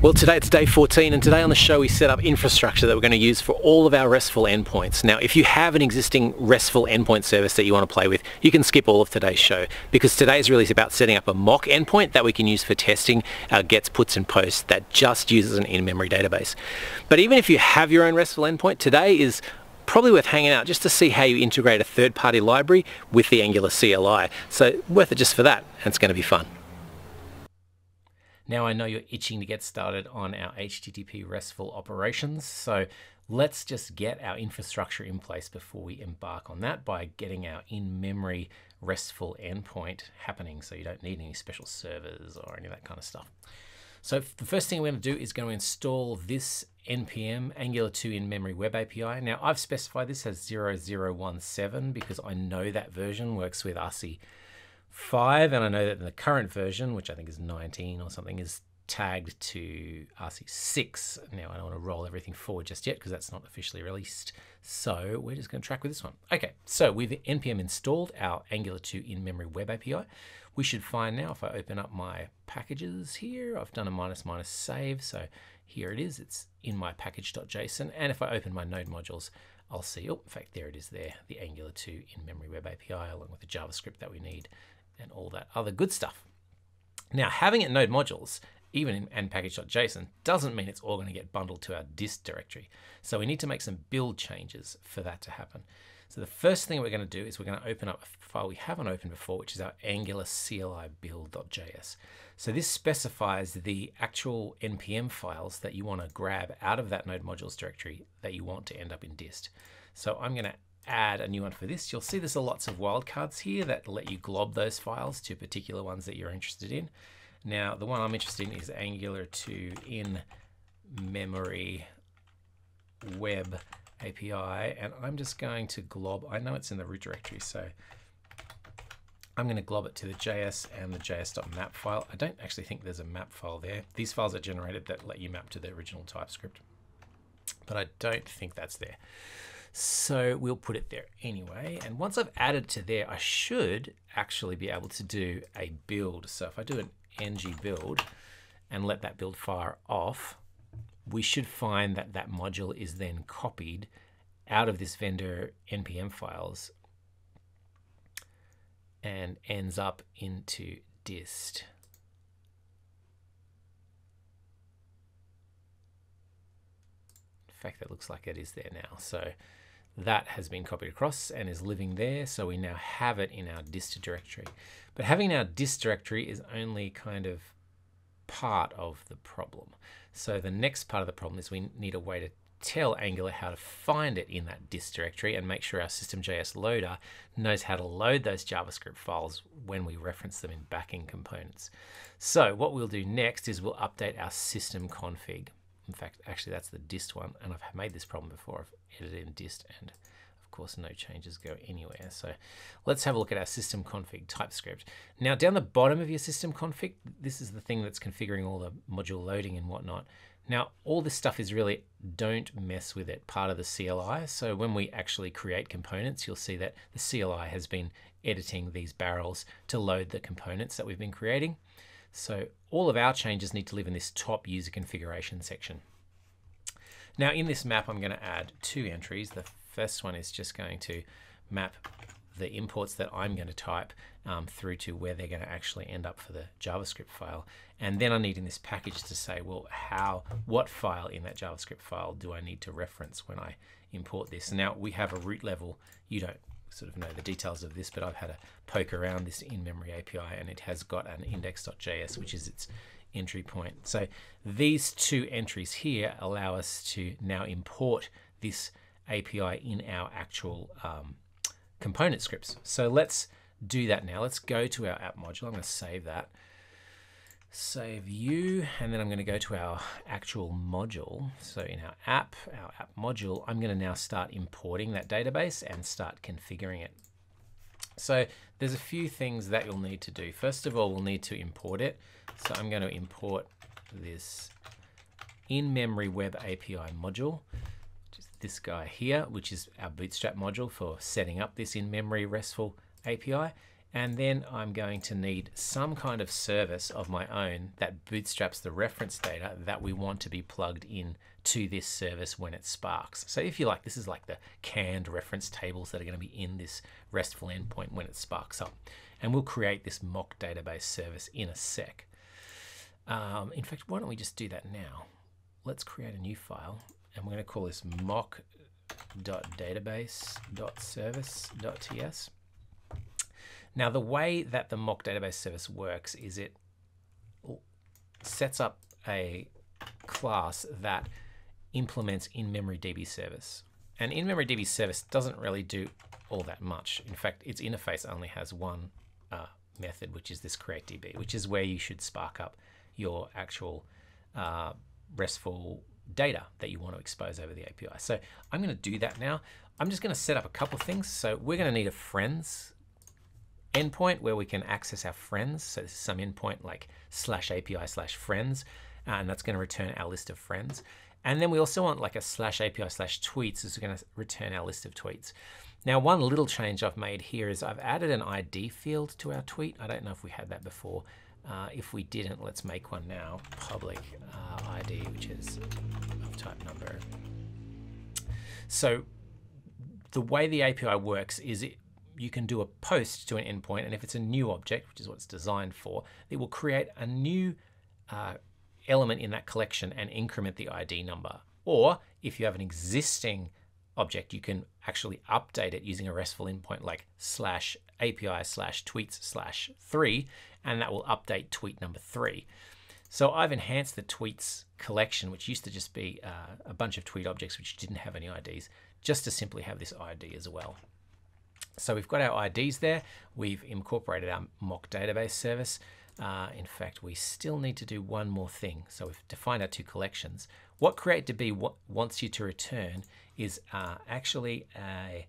Well, today it's day 14, and today on the show we set up infrastructure that we're going to use for all of our RESTful endpoints. Now, if you have an existing RESTful endpoint service that you want to play with, you can skip all of today's show because today's really is about setting up a mock endpoint that we can use for testing our gets, puts, and posts that just uses an in-memory database. But even if you have your own RESTful endpoint, today is probably worth hanging out just to see how you integrate a third-party library with the Angular CLI. So worth it just for that, and it's going to be fun. Now I know you're itching to get started on our HTTP RESTful operations, so let's just get our infrastructure in place before we embark on that by getting our in-memory RESTful endpoint happening so you don't need any special servers or any of that kind of stuff. So the first thing we're going to do is going to install this npm Angular 2 in-memory web API. Now I've specified this as 0017 because I know that version works with RC 5, and I know that the current version, which I think is 19 or something, is tagged to RC6. Now, I don't want to roll everything forward just yet because that's not officially released. So we're just going to track with this one. Okay, so we've npm installed our Angular 2 in-memory web API. We should find now, if I open up my packages here, I've done a minus minus save. So here it is, it's in my package.json. And if I open my node modules, I'll see, oh, in fact, there it is there, the Angular 2 in-memory web API along with the JavaScript that we need and all that other good stuff. Now, having it node modules, even in and package.json, doesn't mean it's all going to get bundled to our dist directory. So we need to make some build changes for that to happen. So the first thing we're going to do is we're going to open up a file we haven't opened before, which is our angular CLI build.js. So this specifies the actual npm files that you want to grab out of that node modules directory that you want to end up in dist. So I'm going to add a new one for this, you'll see there's a lots of wildcards here that let you glob those files to particular ones that you're interested in. Now, the one I'm interested in is Angular 2 in memory web API, and I'm just going to glob, I know it's in the root directory, so I'm going to glob it to the JS and the js.map file. I don't actually think there's a map file there. These files are generated that let you map to the original TypeScript, but I don't think that's there. So we'll put it there anyway. And once I've added to there, I should actually be able to do a build. So if I do an ng build and let that build fire off, we should find that that module is then copied out of this vendor npm files and ends up into dist. In fact, that looks like it is there now. So that has been copied across and is living there. So we now have it in our dist directory. But having our dist directory is only kind of part of the problem. So the next part of the problem is we need a way to tell Angular how to find it in that dist directory and make sure our system.js loader knows how to load those JavaScript files when we reference them in backing components. So what we'll do next is we'll update our system config. In fact, actually that's the dist one, and I've made this problem before. I've edited in dist, and of course no changes go anywhere. So let's have a look at our system config TypeScript. Now down the bottom of your system config, this is the thing that's configuring all the module loading and whatnot. Now, all this stuff is really don't mess with it, part of the CLI. So when we actually create components, you'll see that the CLI has been editing these barrels to load the components that we've been creating. So all of our changes need to live in this top user configuration section. Now in this map, I'm going to add two entries. The first one is just going to map the imports that I'm going to type um, through to where they're going to actually end up for the JavaScript file. And then I need in this package to say, well, how, what file in that JavaScript file do I need to reference when I import this? Now we have a root level. You don't sort of know the details of this, but I've had a poke around this in-memory API and it has got an index.js, which is its entry point. So these two entries here allow us to now import this API in our actual um, component scripts. So let's do that now. Let's go to our app module. I'm going to save that save you, and then I'm going to go to our actual module. So in our app, our app module, I'm going to now start importing that database and start configuring it. So there's a few things that you'll need to do. First of all, we'll need to import it. So I'm going to import this in-memory web API module, is this guy here, which is our Bootstrap module for setting up this in-memory RESTful API. And then I'm going to need some kind of service of my own that bootstraps the reference data that we want to be plugged in to this service when it sparks. So if you like, this is like the canned reference tables that are going to be in this RESTful endpoint when it sparks up. And we'll create this mock database service in a sec. Um, in fact, why don't we just do that now? Let's create a new file and we're going to call this mock.database.service.ts. Now, the way that the mock database service works is it sets up a class that implements in-memory DB service. And in-memory DB service doesn't really do all that much. In fact, its interface only has one uh, method, which is this create DB, which is where you should spark up your actual uh, RESTful data that you want to expose over the API. So I'm going to do that now. I'm just going to set up a couple things. So we're going to need a friends endpoint where we can access our friends. So this is some endpoint like slash API slash friends, uh, and that's going to return our list of friends. And then we also want like a slash API slash tweets is going to return our list of tweets. Now, one little change I've made here is I've added an ID field to our tweet. I don't know if we had that before. Uh, if we didn't, let's make one now. Public uh, ID, which is of type number. So the way the API works is it, you can do a post to an endpoint, and if it's a new object, which is what it's designed for, it will create a new uh, element in that collection and increment the ID number. Or if you have an existing object, you can actually update it using a RESTful endpoint like slash API slash tweets slash three, and that will update tweet number three. So I've enhanced the tweets collection, which used to just be uh, a bunch of tweet objects which didn't have any IDs, just to simply have this ID as well. So we've got our IDs there. We've incorporated our mock database service. Uh, in fact, we still need to do one more thing. So we've defined our two collections. What create CreateDB wants you to return is uh, actually a,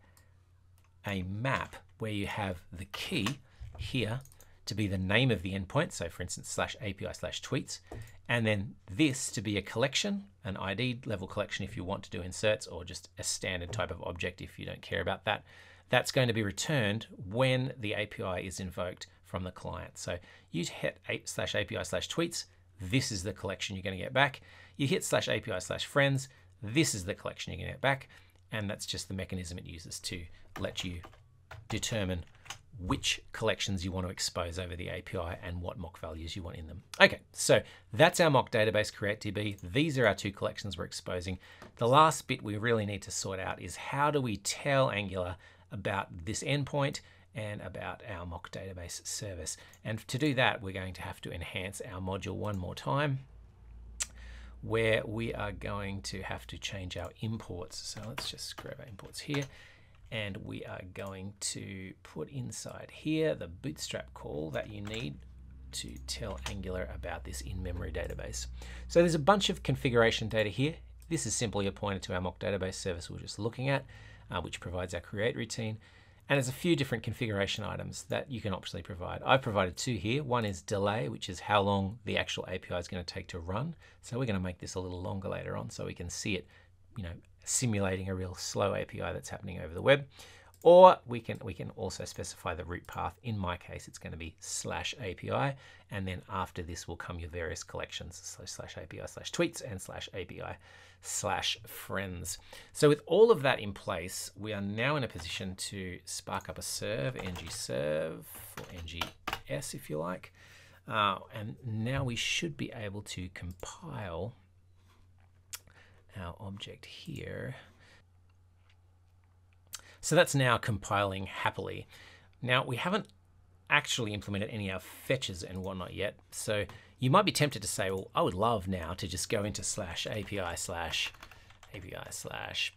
a map where you have the key here to be the name of the endpoint. So for instance, slash API slash tweets. And then this to be a collection, an ID level collection if you want to do inserts or just a standard type of object if you don't care about that. That's going to be returned when the API is invoked from the client. So you hit slash API slash tweets, this is the collection you're going to get back. You hit slash API slash friends, this is the collection you're going to get back. And that's just the mechanism it uses to let you determine which collections you want to expose over the API and what mock values you want in them. Okay, so that's our mock database CreateDB. These are our two collections we're exposing. The last bit we really need to sort out is how do we tell Angular about this endpoint and about our mock database service. And to do that, we're going to have to enhance our module one more time where we are going to have to change our imports. So let's just grab our imports here and we are going to put inside here the bootstrap call that you need to tell Angular about this in-memory database. So there's a bunch of configuration data here. This is simply a pointer to our mock database service we we're just looking at, uh, which provides our create routine. And there's a few different configuration items that you can optionally provide. I've provided two here. One is delay, which is how long the actual API is going to take to run. So we're going to make this a little longer later on so we can see it, you know, simulating a real slow API that's happening over the web. Or we can we can also specify the root path. In my case, it's going to be slash API, and then after this will come your various collections, so slash API slash tweets and slash API slash friends. So with all of that in place, we are now in a position to spark up a serve, ng serve or ngs if you like. Uh, and now we should be able to compile our object here. So that's now compiling happily. Now we haven't actually implemented any of our fetches and whatnot yet. So you might be tempted to say, well, I would love now to just go into slash API slash API slash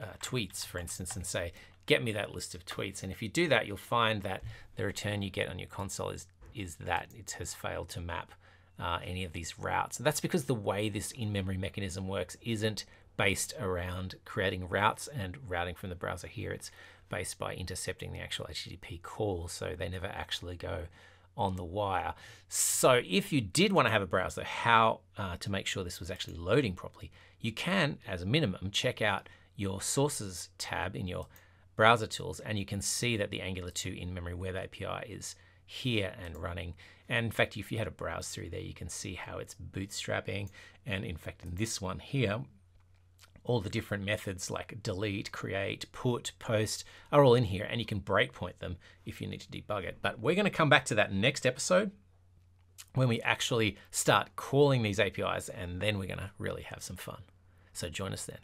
uh, tweets, for instance, and say, get me that list of tweets. And if you do that, you'll find that the return you get on your console is, is that it has failed to map uh, any of these routes. And that's because the way this in-memory mechanism works isn't based around creating routes and routing from the browser here. It's based by intercepting the actual HTTP call, so they never actually go on the wire. So if you did want to have a browser, how uh, to make sure this was actually loading properly, you can, as a minimum, check out your sources tab in your browser tools and you can see that the Angular 2 in-memory web API is here and running. And in fact, if you had a browse through there, you can see how it's bootstrapping. And in fact, in this one here, all the different methods like delete, create, put, post are all in here and you can breakpoint them if you need to debug it. But we're going to come back to that next episode when we actually start calling these APIs and then we're going to really have some fun. So join us then.